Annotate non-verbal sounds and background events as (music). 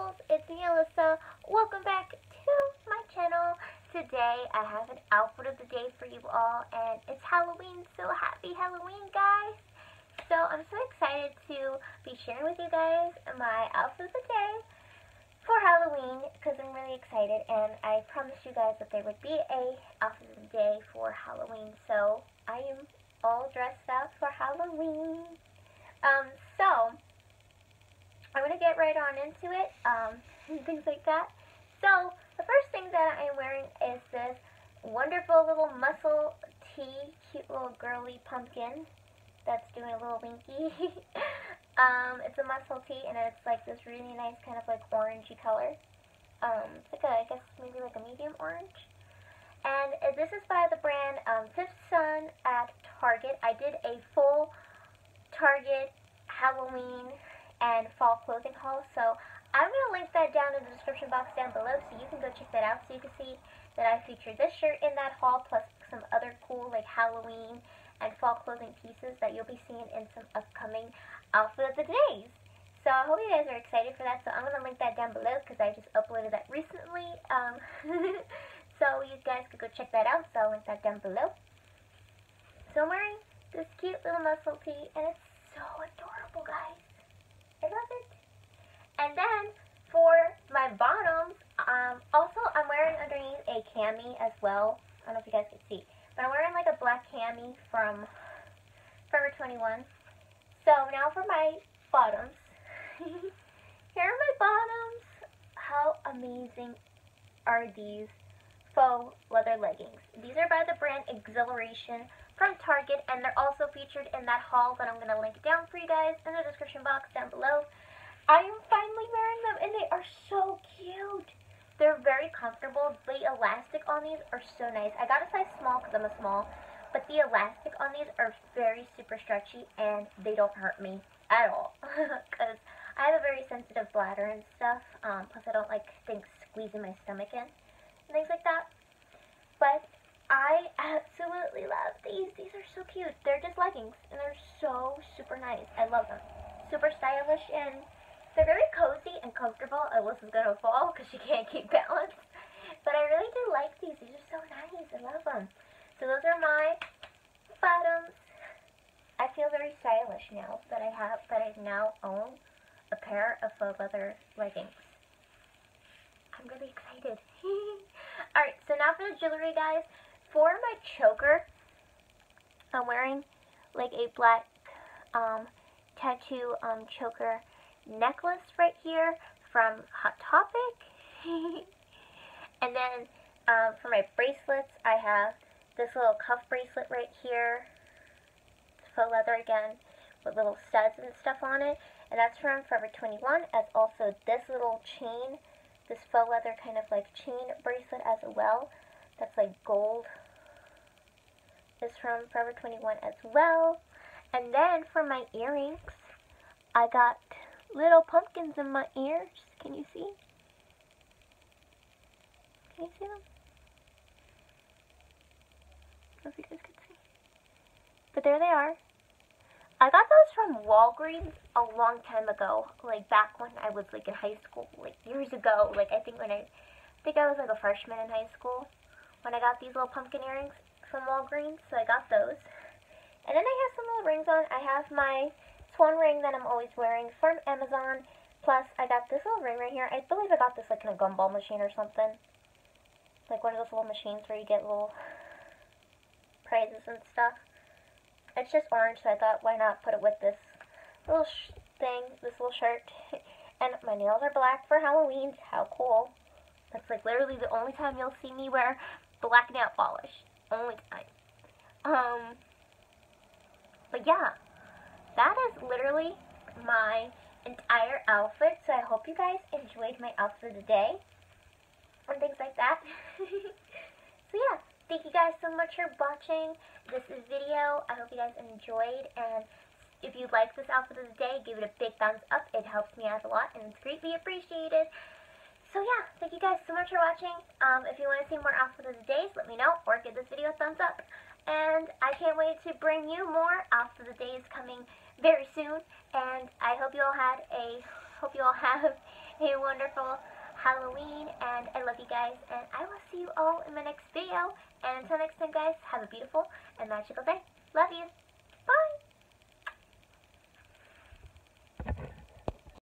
Peoples, it's me Alyssa. Welcome back to my channel. Today I have an outfit of the day for you all and it's Halloween, so happy Halloween guys! So I'm so excited to be sharing with you guys my outfit of the day for Halloween because I'm really excited and I promised you guys that there would be a outfit of the day for Halloween. So I am all dressed up for Halloween. Um, so I'm going to get right on into it, um, (laughs) and things like that. So, the first thing that I am wearing is this wonderful little muscle tee, cute little girly pumpkin that's doing a little winky. (laughs) um, it's a muscle tee, and it's like this really nice kind of like orangey color. Um, it's like a, I guess maybe like a medium orange. And uh, this is by the brand um, Fifth Sun at Target. I did a full Target Halloween and fall clothing haul. So I'm going to link that down in the description box down below so you can go check that out so you can see that I featured this shirt in that haul plus some other cool like Halloween and fall clothing pieces that you'll be seeing in some upcoming outfit of the days. So I hope you guys are excited for that. So I'm going to link that down below because I just uploaded that recently. Um, (laughs) so you guys could go check that out. So I'll link that down below. So I'm wearing this cute little muscle tee and it's so adorable guys. I love it. And then for my bottoms, um, also I'm wearing underneath a cami as well. I don't know if you guys can see. But I'm wearing like a black cami from Forever 21. So now for my bottoms. (laughs) Here are my bottoms. How amazing are these faux leather leggings? These are by the brand Xhiliration from Target, and they're also featured in that haul that I'm going to link down for you guys in the description box down below. I am finally wearing them, and they are so cute. They're very comfortable. The elastic on these are so nice. I got a size small because I'm a small, but the elastic on these are very super stretchy, and they don't hurt me at all (laughs) because I have a very sensitive bladder and stuff. Um, plus, I don't like things squeezing my stomach in and things like that. But I absolutely love these. These are so cute. They're just leggings, and they're so super nice. I love them. Super stylish, and they're very cozy and comfortable. Alyssa's gonna fall because she can't keep (laughs) balance. But I really do like these. These are so nice. I love them. So those are my bottoms. I feel very stylish now that I have that I now own a pair of faux leather leggings. I'm really excited. (laughs) Alright, so now for the jewelry, guys for my choker, I'm wearing like a black um, tattoo um, choker necklace right here from Hot Topic. (laughs) and then um, for my bracelets, I have this little cuff bracelet right here. It's faux leather again with little studs and stuff on it. And that's from Forever 21 as also this little chain, this faux leather kind of like chain bracelet as well. That's like gold is from Forever 21 as well. And then for my earrings, I got little pumpkins in my ears. Can you see? Can you see them? I don't know if you guys can see. But there they are. I got those from Walgreens a long time ago, like back when I was like in high school, like years ago. Like I think when I, I think I was like a freshman in high school when I got these little pumpkin earrings from Walgreens, so I got those. And then I have some little rings on. I have my swan ring that I'm always wearing from Amazon. Plus, I got this little ring right here. I believe I got this like in a gumball machine or something. Like one of those little machines where you get little prizes and stuff. It's just orange, so I thought, why not put it with this little thing, this little shirt. (laughs) and my nails are black for Halloween. How cool. That's like literally the only time you'll see me wear black nail polish only time. Um, but yeah, that is literally my entire outfit. So I hope you guys enjoyed my outfit of the day and things like that. (laughs) so yeah, thank you guys so much for watching this video. I hope you guys enjoyed and if you like this outfit of the day, give it a big thumbs up. It helps me out a lot and it's greatly appreciated. So yeah, thank you guys so much for watching. Um, if you want to see more outfits of the days, let me know or give this video a thumbs up. And I can't wait to bring you more of the days coming very soon. And I hope you all had a hope you all have a wonderful Halloween, and I love you guys, and I will see you all in my next video. And until next time, guys, have a beautiful and magical day. Love you.